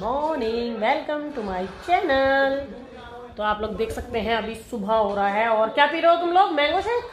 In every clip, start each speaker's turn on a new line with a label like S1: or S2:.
S1: To my channel तो आप लोग देख सकते हैं अभी सुबह हो रहा है और क्या पी रहे हो तुम लोग? Mango shake?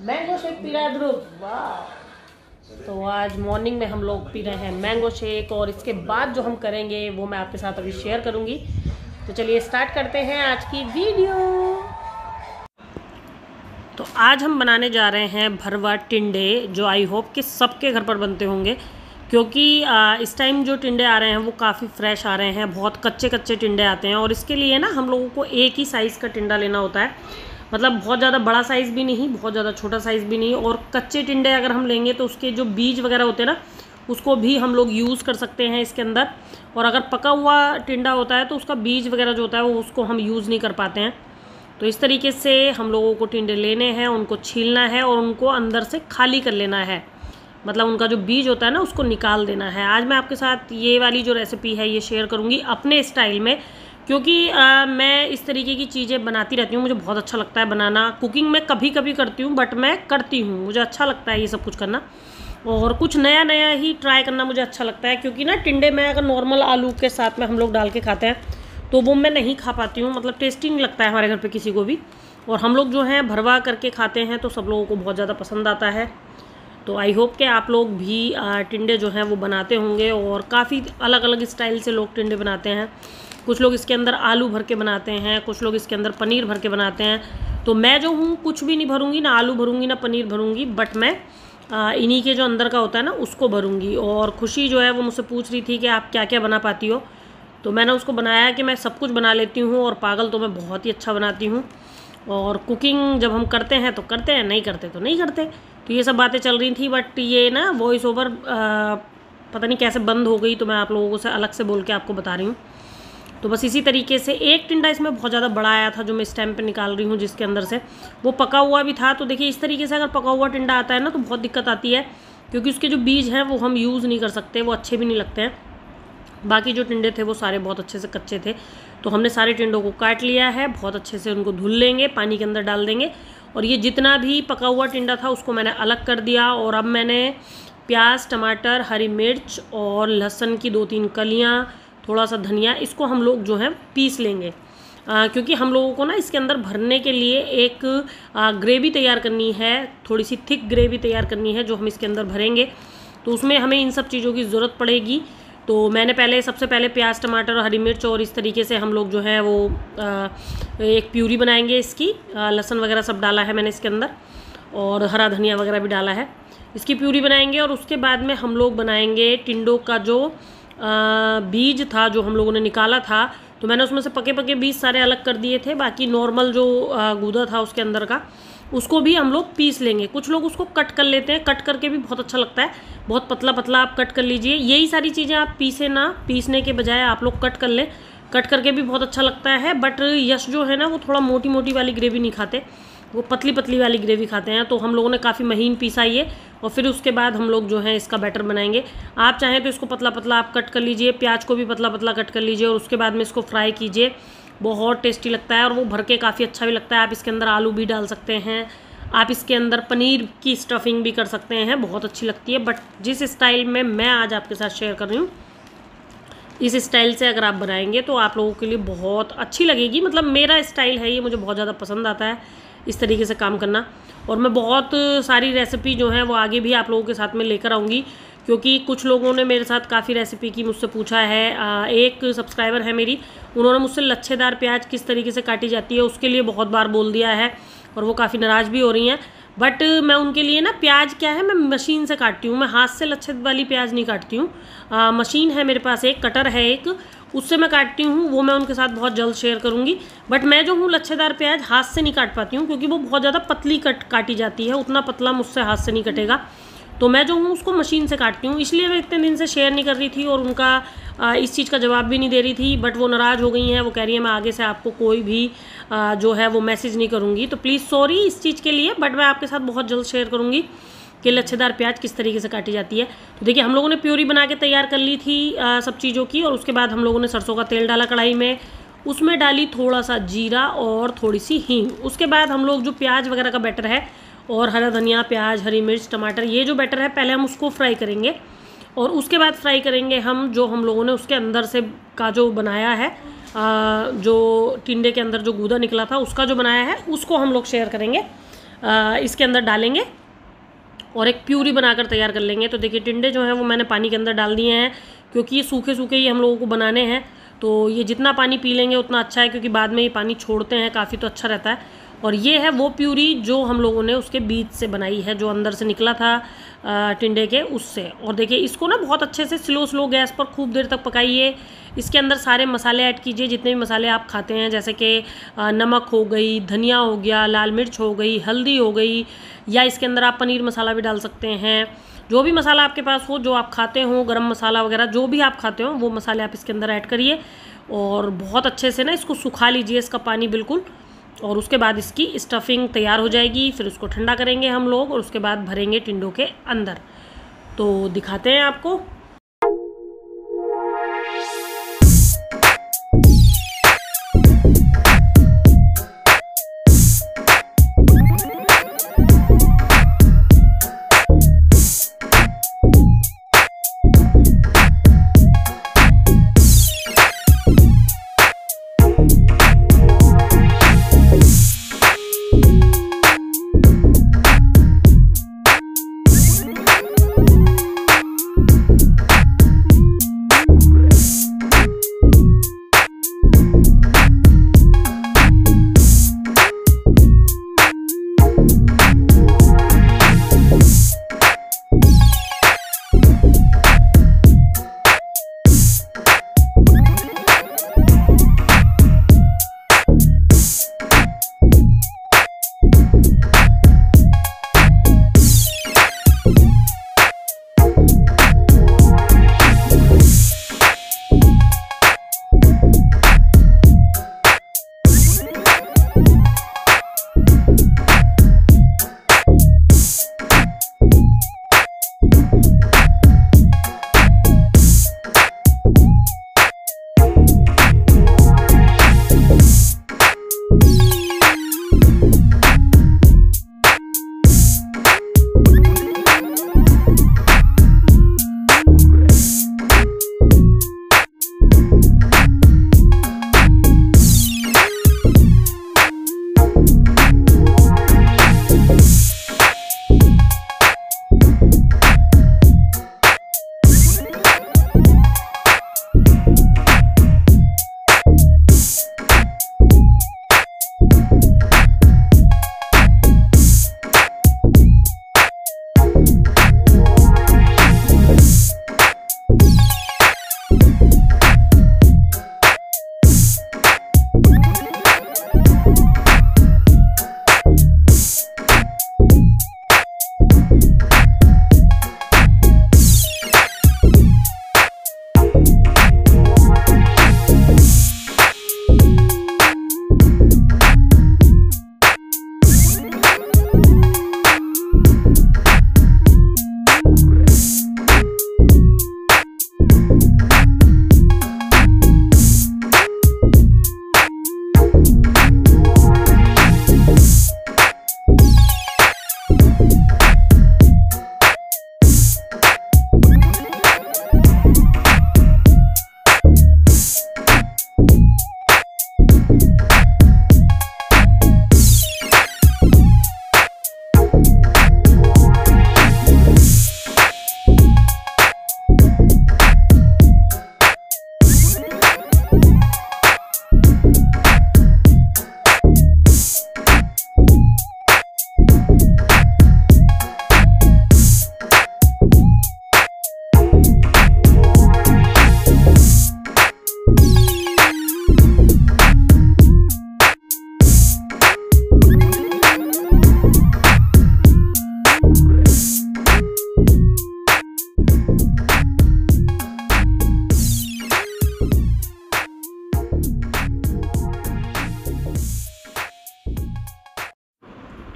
S1: मैंगो शेक पी रहा है ध्रुव। वाह। तो आज मॉर्निंग में हम लोग पी रहे हैं मैंगो शेक और इसके बाद जो हम करेंगे वो मैं आपके साथ अभी शेयर करूँगी। तो चलिए स्टार्ट करते हैं आज की वीडियो तो आज हम बनाने जा रहे हैं भरवा टिंडे जो आई होप कि सबके घर पर बनते होंगे। क्योंकि इस टाइम जो टिंडे आ रहे हैं, वो काफ़ी फ्रेश आ रहे हैं, बहुत कच्चे कच्चे टिंडे आते हैं और इसके लिए ना हम लोगों को एक ही साइज़ का टिंडा लेना होता है। मतलब बहुत ज़्यादा बड़ा साइज़ भी नहीं, बहुत ज़्यादा छोटा साइज़ भी नहीं और कच्चे टिंडे अगर हम लेंगे तो उसके जो बीज वगैरह होते हैं ना, उसको भी हम लोग यूज़ कर सकते हैं इसके अंदर। और अगर पका हुआ टिंडा होता है तो उसका बीज वगैरह जो होता है वो उसको हम यूज़ नहीं कर पाते हैं। तो इस तरीके से हम लोगों को टिंडे लेने हैं, उनको छीलना है और उनको अंदर से खाली कर लेना है। मतलब उनका जो बीज होता है ना उसको निकाल देना है। आज मैं आपके साथ ये वाली जो रेसिपी है ये शेयर करूँगी अपने स्टाइल में क्योंकि आ, मैं इस तरीके की चीज़ें बनाती रहती हूँ। मुझे बहुत अच्छा लगता है बनाना। कुकिंग में कभी कभी करती हूँ बट मैं करती हूँ। मुझे अच्छा लगता है ये सब कुछ करना। और कुछ नया नया ही ट्राई करना मुझे अच्छा लगता है क्योंकि ना टिंडे में अगर नॉर्मल आलू के साथ में हम लोग डाल के खाते हैं तो वो मैं नहीं खा पाती हूँ। मतलब टेस्टी नहीं लगता है हमारे घर पे किसी को भी। और हम लोग जो हैं भरवा करके खाते हैं तो सब लोगों को बहुत ज़्यादा पसंद आता है। तो आई होप कि आप लोग भी टिंडे जो हैं वो बनाते होंगे और काफ़ी अलग अलग स्टाइल से लोग टिंडे बनाते हैं। कुछ लोग इसके अंदर आलू भर के बनाते हैं, कुछ लोग इसके अंदर पनीर भर के बनाते हैं। तो मैं जो हूँ, कुछ भी नहीं भरूँगी, ना आलू भरूँगी, ना पनीर भरूँगी बट मैं इन्हीं के जो अंदर का होता है ना, उसको भरूँगी। और खुशी जो है वो मुझसे पूछ रही थी कि आप क्या क्या बना पाती हो। तो मैंने उसको बनाया कि मैं सब कुछ बना लेती हूँ और पागल तो मैं बहुत ही अच्छा बनाती हूँ। और कुकिंग जब हम करते हैं तो करते हैं, नहीं करते तो नहीं करते। तो ये सब बातें चल रही थी बट ये ना वॉइस ओवर पता नहीं कैसे बंद हो गई तो मैं आप लोगों से अलग से बोल के आपको बता रही हूँ। तो बस इसी तरीके से एक टिंडा इसमें बहुत ज़्यादा बड़ा आया था जो मैं इस टाइम पे निकाल रही हूँ जिसके अंदर से। वो पका हुआ भी था तो देखिए इस तरीके से अगर पका हुआ टिंडा आता है ना तो बहुत दिक्कत आती है, क्योंकि उसके जो बीज हैं वो हम यूज़ नहीं कर सकते, वो अच्छे भी नहीं लगते हैं। बाकी जो टिंडे थे वो सारे बहुत अच्छे से कच्चे थे तो हमने सारे टिंडों को काट लिया है, बहुत अच्छे से उनको धुल लेंगे, पानी के अंदर डाल देंगे। और ये जितना भी पका हुआ टिंडा था उसको मैंने अलग कर दिया और अब मैंने प्याज टमाटर हरी मिर्च और लहसुन की दो तीन कलियाँ थोड़ा सा धनिया इसको हम लोग जो है पीस लेंगे। आ, क्योंकि हम लोगों को ना इसके अंदर भरने के लिए एक आ, ग्रेवी तैयार करनी है थोड़ी सी थिक ग्रेवी तैयार करनी है जो हम इसके अंदर भरेंगे। तो उसमें हमें इन सब चीज़ों की ज़रूरत पड़ेगी। तो मैंने पहले सबसे पहले प्याज टमाटर और हरी मिर्च और इस तरीके से हम लोग जो है वो आ, एक प्यूरी बनाएँगे इसकी। लहसुन वगैरह सब डाला है मैंने इसके अंदर और हरा धनिया वगैरह भी डाला है। इसकी प्यूरी बनाएँगे और उसके बाद में हम लोग बनाएँगे टिंडो का जो आ, बीज था जो हम लोगों ने निकाला था तो मैंने उसमें से पके पके बीज सारे अलग कर दिए थे। बाकी नॉर्मल जो गूदा था उसके अंदर का उसको भी हम लोग पीस लेंगे। कुछ लोग उसको कट कर लेते हैं। कट करके भी बहुत अच्छा लगता है। बहुत पतला पतला आप कट कर लीजिए। यही सारी चीज़ें आप पीसे ना, पीसने के बजाय आप लोग कट कर लें। कट करके भी बहुत अच्छा लगता है। बट यश जो है ना, वो थोड़ा मोटी मोटी वाली ग्रेवी नहीं खाते। वो पतली पतली वाली ग्रेवी खाते हैं। तो हम लोगों ने काफ़ी महीन पीसा ये। और फिर उसके बाद हम लोग जो है, इसका बैटर बनाएँगे। आप चाहें तो इसको पतला पतला आप कट कर लीजिए। प्याज को भी पतला पतला कट कर लीजिए। और उसके बाद में इसको फ्राई कीजिए। बहुत टेस्टी लगता है और वो भर के काफ़ी अच्छा भी लगता है। आप इसके अंदर आलू भी डाल सकते हैं, आप इसके अंदर पनीर की स्टफिंग भी कर सकते हैं, बहुत अच्छी लगती है। बट जिस स्टाइल में मैं आज आपके साथ शेयर कर रही हूँ, इस स्टाइल से अगर आप बनाएँगे तो आप लोगों के लिए बहुत अच्छी लगेगी। मतलब मेरा स्टाइल है, ये मुझे बहुत ज़्यादा पसंद आता है इस तरीके से काम करना। और मैं बहुत सारी रेसिपी जो है वो आगे भी आप लोगों के साथ में लेकर आऊँगी। क्योंकि कुछ लोगों ने मेरे साथ काफ़ी रेसिपी की मुझसे पूछा है। एक सब्सक्राइबर है मेरी, उन्होंने मुझसे लच्छेदार प्याज किस तरीके से काटी जाती है उसके लिए बहुत बार बोल दिया है और वो काफ़ी नाराज़ भी हो रही हैं। बट मैं उनके लिए ना प्याज क्या है, मैं मशीन से काटती हूँ, मैं हाथ से लच्छे वाली प्याज नहीं काटती हूँ। मशीन है मेरे पास एक कटर है एक, उससे मैं काटती हूँ, वो मैं उनके साथ बहुत जल्द शेयर करूँगी। बट मैं जो हूँ लच्छेदार प्याज हाथ से नहीं काट पाती हूँ क्योंकि वो बहुत ज़्यादा पतली कट काटी जाती है, उतना पतला मुझसे हाथ से नहीं कटेगा। तो मैं जो हूँ उसको मशीन से काटती हूँ। इसलिए मैं इतने दिन से शेयर नहीं कर रही थी और उनका इस चीज़ का जवाब भी नहीं दे रही थी बट वो नाराज़ हो गई हैं। वो कह रही है मैं आगे से आपको कोई भी जो है वो मैसेज नहीं करूँगी। तो प्लीज़ सॉरी इस चीज़ के लिए बट मैं आपके साथ बहुत जल्द शेयर करूँगी कि लच्छेदार प्याज किस तरीके से काटी जाती है। तो देखिए हम लोगों ने प्योरी बना के तैयार कर ली थी आ, सब चीज़ों की और उसके बाद हम लोगों ने सरसों का तेल डाला कढ़ाई में। उसमें डाली थोड़ा सा जीरा और थोड़ी सी हींग। उसके बाद हम लोग जो प्याज वगैरह का बैटर है और हरा धनिया प्याज हरी मिर्च टमाटर ये जो बैटर है पहले हम उसको फ्राई करेंगे। और उसके बाद फ्राई करेंगे हम जो हम लोगों ने उसके अंदर से का जो बनाया है आ, जो टिंडे के अंदर जो गूदा निकला था उसका जो बनाया है उसको हम लोग शेयर करेंगे। आ, इसके अंदर डालेंगे और एक प्यूरी बनाकर तैयार कर लेंगे। तो देखिए टिंडे जो हैं वो मैंने पानी के अंदर डाल दिए हैं क्योंकि ये सूखे सूखे ही हम लोगों को बनाने हैं। तो ये जितना पानी पी लेंगे उतना अच्छा है क्योंकि बाद में ये पानी छोड़ते हैं काफ़ी तो अच्छा रहता है। और ये है वो प्यूरी जो हम लोगों ने उसके बीच से बनाई है, जो अंदर से निकला था टिंडे के उससे। और देखिए, इसको ना बहुत अच्छे से स्लो स्लो गैस पर खूब देर तक पकाइए। इसके अंदर सारे मसाले ऐड कीजिए, जितने भी मसाले आप खाते हैं, जैसे कि नमक हो गई, धनिया हो गया, लाल मिर्च हो गई, हल्दी हो गई, या इसके अंदर आप पनीर मसाला भी डाल सकते हैं। जो भी मसाला आपके पास हो, जो आप खाते हो, गरम मसाला वगैरह, जो भी आप खाते हो, वो मसाले आप इसके अंदर ऐड करिए। और बहुत अच्छे से ना इसको सुखा लीजिए, इसका पानी बिल्कुल और उसके बाद इसकी स्टफिंग तैयार हो जाएगी, फिर उसको ठंडा करेंगे हम लोग और उसके बाद भरेंगे टिंडों के अंदर। तो दिखाते हैं आपको।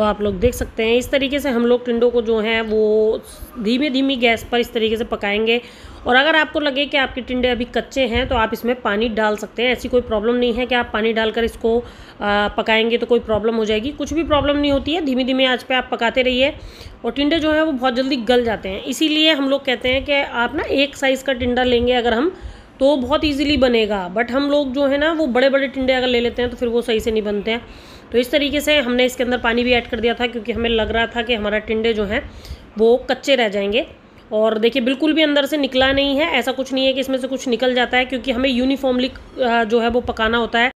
S1: तो आप लोग देख सकते हैं। इस तरीके से हम लोग टिंडों को जो है, वो धीमे धीमी गैस पर इस तरीके से पकाएँगे। और अगर आपको लगे कि आपके टिंडे अभी कच्चे हैं तो आप इसमें पानी डाल सकते हैं। ऐसी कोई प्रॉब्लम नहीं है कि आप पानी डालकर इसको पकाएँगे तो कोई प्रॉब्लम हो जाएगी। कुछ भी प्रॉब्लम नहीं होती है। धीमी धीमी आँच पे आप पकाते रहिए। और टिंडे जो है, वो बहुत जल्दी गल जाते हैं। इसीलिए हम लोग कहते हैं कि आप ना एक साइज़ का टिंडा लेंगे अगर हम तो बहुत ईजिली बनेगा। बट हम लोग जो है ना, वो बड़े बड़े टिंडे अगर ले लेते हैं तो फिर वो सही से नहीं बनते हैं। तो इस तरीके से हमने इसके अंदर पानी भी ऐड कर दिया था क्योंकि हमें लग रहा था कि हमारा टिंडे जो हैं, वो कच्चे रह जाएँगे। और देखिए, बिल्कुल भी अंदर से निकला नहीं है। ऐसा कुछ नहीं है कि इसमें से कुछ निकल जाता है क्योंकि हमें यूनिफॉर्मली जो है वो पकाना होता है।